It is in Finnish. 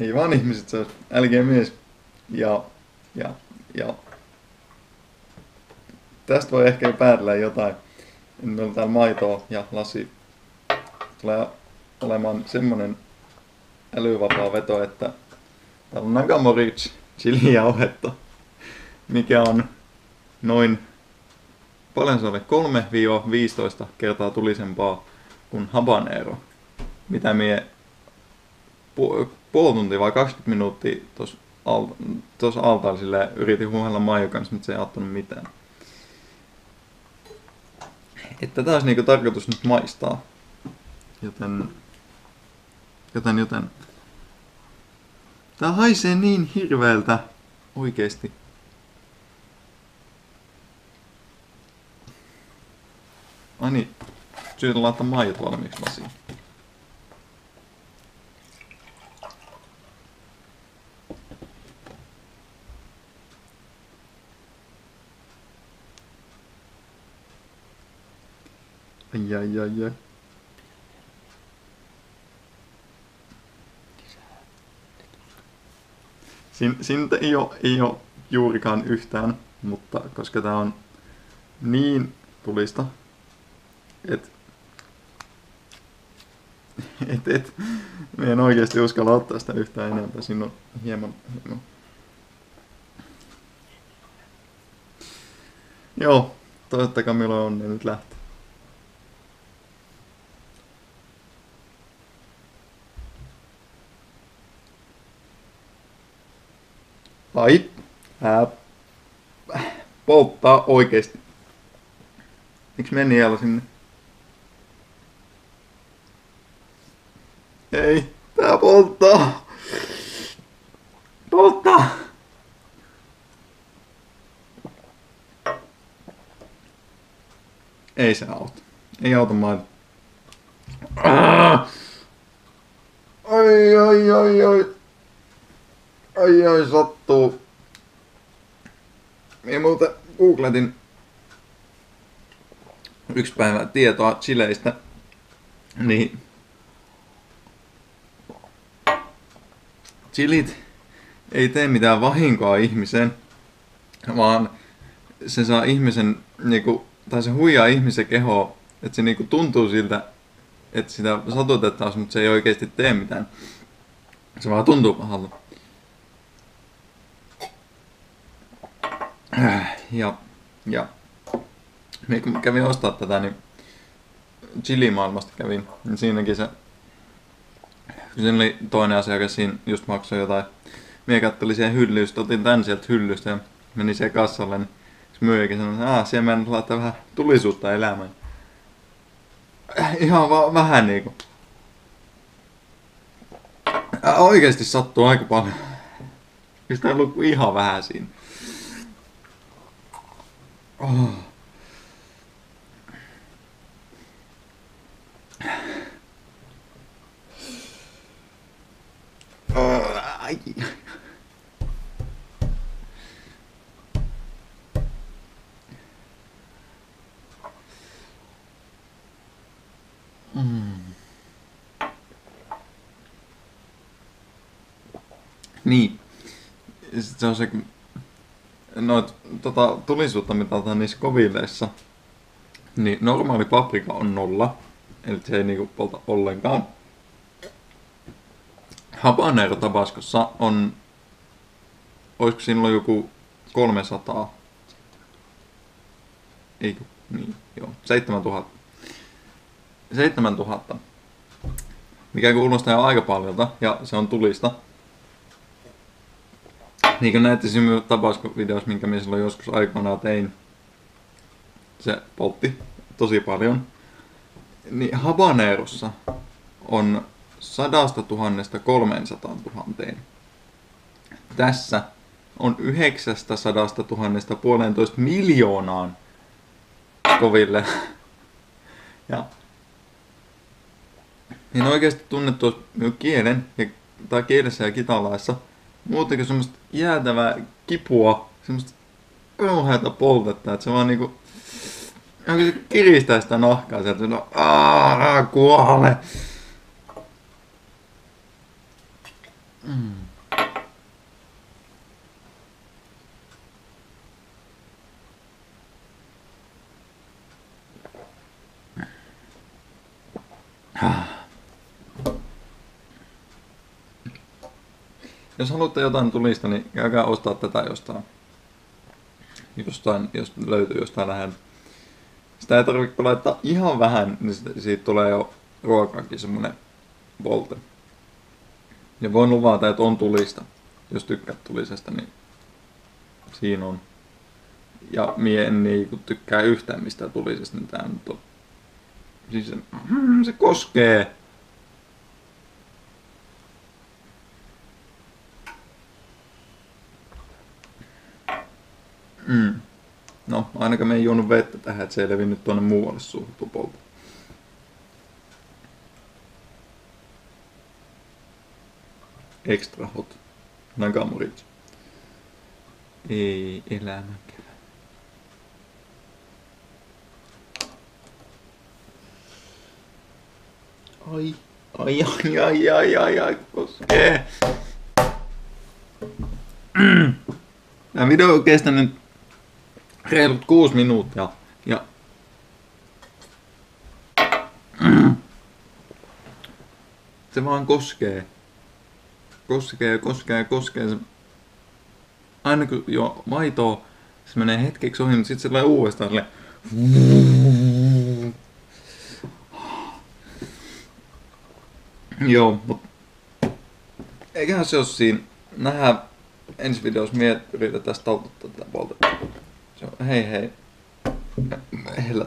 Ei vaan ihmiset, se olisi LG-mies. Ja, ja, ja. Tästä voi ehkä jo päätellä jotain. Meillä on täällä maitoa ja lasi. Tulee olemaan semmonen älyvapaa veto, että täällä on Nagamorich chilijauhetta, mikä on noin paljon se oli 3-15 kertaa tulisempaa kuin habanero. Mitä mie puoli tuntia vai 20 minuuttia tuossa al- tos altaalla sille yritin huuhella maiju kanssa, mutta se ei auttanut mitään. Että taas niinku tarkoitus nyt maistaa. Joten, joten, joten. Tää haisee niin hirveältä oikeesti. Ai niin, syytä laittaa maijat valmiiksi lasiin. Ai ai ai ai. Sin, siitä ei ole, ei ole juurikaan yhtään, mutta koska tää on niin tulista, et, et, et, me en oikeasti uskalla ottaa sitä yhtään enempää. Siinä on hieman, hieman. Joo, toivottakaa milloin on, nyt lähtee. Ai, ää, polttaa oikeesti. Miksi meni sinne? Ei, tää polttaa. Polttaa. Ei se auta. Ei auta maita. Ai, ai, ai, ai. Ai, ai, sattuu. Minä muuten googletin yksi päivä tietoa chileistä. Niin chilit ei tee mitään vahinkoa ihmiseen, vaan se saa ihmisen, niinku, tai se huijaa ihmisen kehoa, että se niinku tuntuu siltä, että sitä satutetaan, mutta se ei oikeasti tee mitään. Se vaan tuntuu pahalta. Ja, ja kun kävin ostaa tätä, niin Chili-maailmasta kävin, niin siinäkin se Siinä oli toinen asiakas siinä just maksoi jotain. Mie kattelin siihen hyllystä, otin tän sieltä hyllystä ja menin siihen kassalle, niin myyjäkin sanoi, että aah, siellä meidän laittaa vähän tulisuutta elämään. Ihan vaan vähän niinku. Oikeesti sattuu aika paljon. Sitä ei ihan vähän siinä. Oh. Ai. Mm. Niin. Sitten se on se, noit, tota, tulisuutta mitataan niissä kovilleissa, niin normaali paprika on nolla, eli se ei niinku polta ollenkaan habanero tabaskossa on, olisiko sinulla joku 300? Eikö? Niin, joo. 7000. 7000. Mikä kuulostaa jo aika paljolta, ja se on tulista. Niin kuin näette siinä tabasko-videossa, minkä minä silloin joskus aikoinaan tein, se poltti tosi paljon. Niin habanerossa on sadasta tuhannesta 300 tuhanteen. Tässä on 900 tuhannesta puolentoista miljoonaan koville. Ja niin oikeasti tunnettu kielen ja, tai kielessä ja kitalaissa muutenkin semmoista jäätävää kipua, semmoista kauheata poltetta, että se vaan niinku kiristää sitä nahkaa sieltä, no aah, kuole. Mm. Jos haluatte jotain tulista, niin käykää ostaa tätä jostain. Jostain, jos löytyy jostain lähellä. Sitä ei tarvitse laittaa ihan vähän, niin siitä tulee jo ruokaakin semmonen volte. Ja voin luvata, että on tulista. Jos tykkäät tulisesta, niin siinä on. Ja mie en niinku tykkää yhtään mistä tulisesta, niin tää nyt on. Siis se, mm, se koskee. Mm. No, ainakaan me ei juonut vettä tähän, että se ei levinnyt tuonne muualle suuhun tupolta. Extra hot. Nagamurit. Ei elämän kevät. Ai, ai, ai, ai, ai, ai, ai, koskee. Tämä video on kestänyt reilut kuusi minuuttia. Ja se vaan koskee. Koskee, koskee, koskee. Se... Aina kun jo maitoa, se menee hetkeksi ohi, mutta sitten se tulee uudestaan sille. Joo, mutta eiköhän se ole siinä. Nähdään ensi videossa mie yritän tästä taltuttaa tätä puolta. Se on, hei hei. Hellä